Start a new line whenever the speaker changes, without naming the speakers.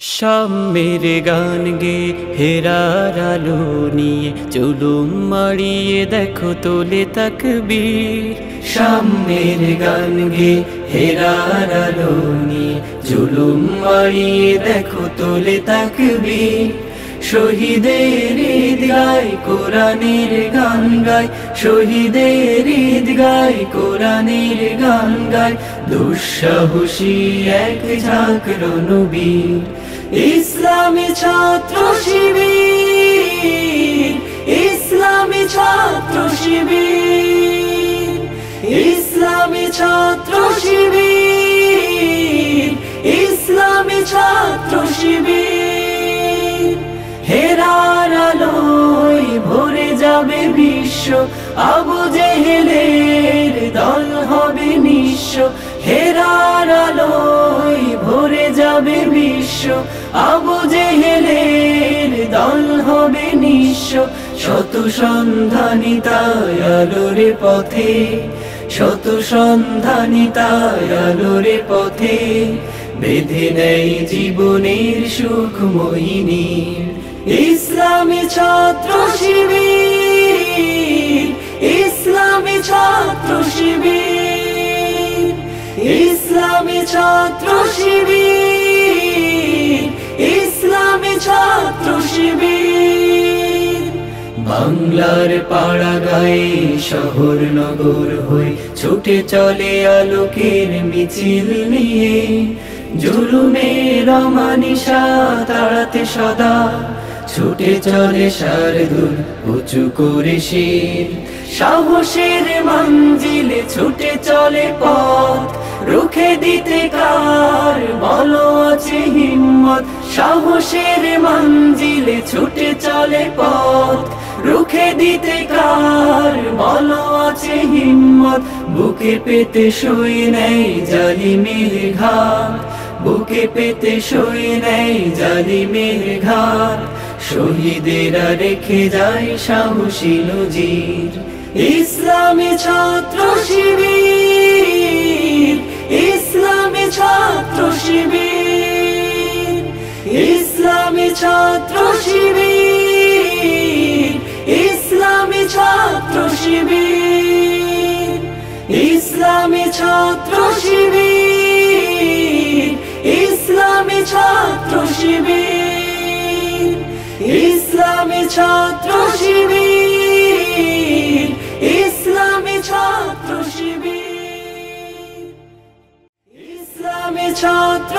সাম্যের গান গে, হেরার আলো নিয়ে চলুম মারিয়ে দেখো তোলে তাক তাকবীর সাম্যের গান গে, হেরার আলো নিয়ে জুলুম মারিয়ে দেখো তোলে তাকবীর। শহীদের ঈদ গায়, কোরআনের গান গায়, শহীদের ঈদ গায়, কোরআনের গান গায় দুঃসাহসী এক ঝাঁক রণবীর ইসলামী ছাত্র শিবির, ইসলামী ছাত্র শিবির, ইসলামী ছাত্র শিবির, ইসলামী ছাত্র শিবির। হেরার আলোয় ভরে যাবে বিশ্ব, আবু জেহেলের দল হবে নিঃস্ব হেরার আলোয় ভরে যাবে বিশ্ব। আবু জেহেলের দল হবে নিঃস্ব। শত সন্ধানী তাই পথে। শত সন্ধানী তাই পথে। বেঁধে নেই জীবনের সুখ মহিনীর ইসলামী ছাত্র শিবির, ইসলামী ছাত্র শিবির। ইসলামী ছাত্র শিবির, ইসলামী ছাত্র শিবির। বাংলার পাড়া গায়ে শহর নগর হয়ে ছুটে চলে আলোকের মিছিল নিয়ে। জুলুমের অমানিসা তাড়াতে সদা ছুটে চলে সারদুল উঁচু করে শির। সাহসের মঞ্জিলে ছুটে চলে পথ রুখে দিতে কার? বলো আছে হিম্মত। সাহসের মঞ্জিলে ছুটে চলে পথ। রুখে দিতে কার? বলো আছে হিম্মত। বুকে পেতে শুই নেই জালিমের ঘাট বুকে পেতে শুই নেই জালিমের ঘাট শহীদেরা রেখে যায় সাহসী নজির। ইসলামী ছাত্র শিবির ইসলামী ছাত্র শিবির, ইসলামী ছাত্র শিবির, ইসলামী ছাত্র শিবির, ইসলামী ছাত্র শিবির, ইসলামী ছাত্র শিবির, ইসলামী ছাত্র শিবির, ইসলামী ছাত্র